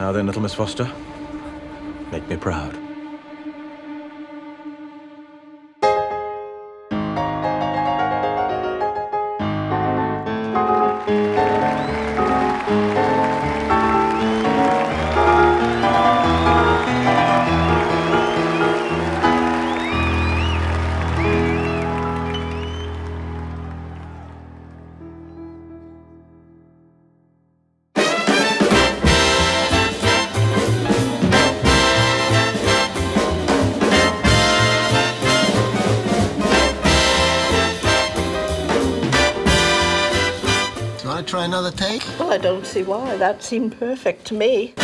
Now then, little Miss Foster, make me proud. Want to try another take? Well, I don't see why. That seemed perfect to me.